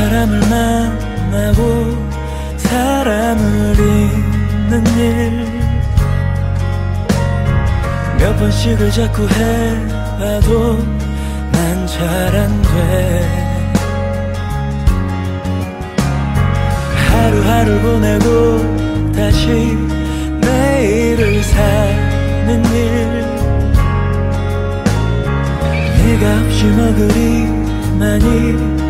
사람을 만나고 사람을 잊는 일. 몇 번씩을 자꾸 해봐도 난 잘 안 돼. 하루하루 보내고 다시 내일을 사는 일. 네가 없이 뭐 그리 많이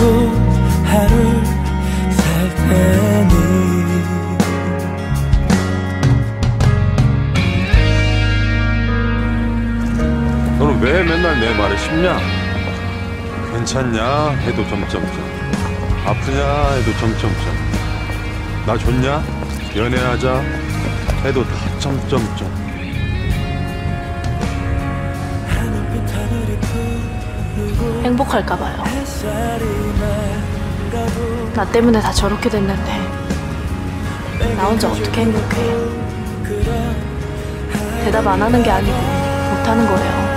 왜 맨날 내 말을 씹냐? 괜찮냐? 해도 점점점. 아프냐? 해도 점점점. 나 좋냐? 연애하자. 해도 다 점점점. 행복할까 봐요. 나 때문에 다 저렇게 됐는데 나 혼자 어떻게 행복해? 대답 안 하는 게 아니고 못 하는 거예요.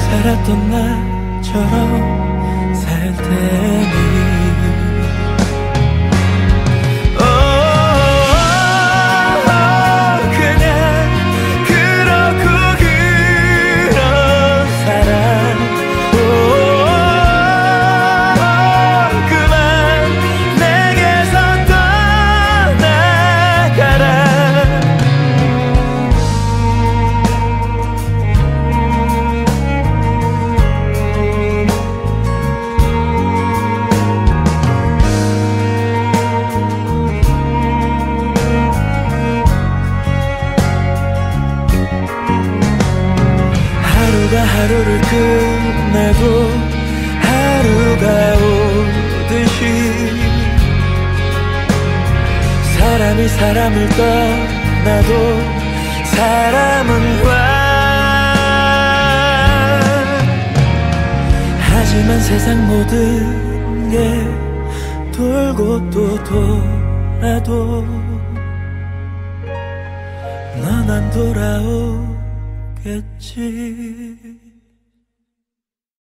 살았던 나처럼 살 테니 하루가 하루를 끝내고 하루가 오듯이 사람이 사람을 떠나도 사람은 와. 하지만 세상 모든 게 돌고 또 돌아도 넌 안 돌아오 겠지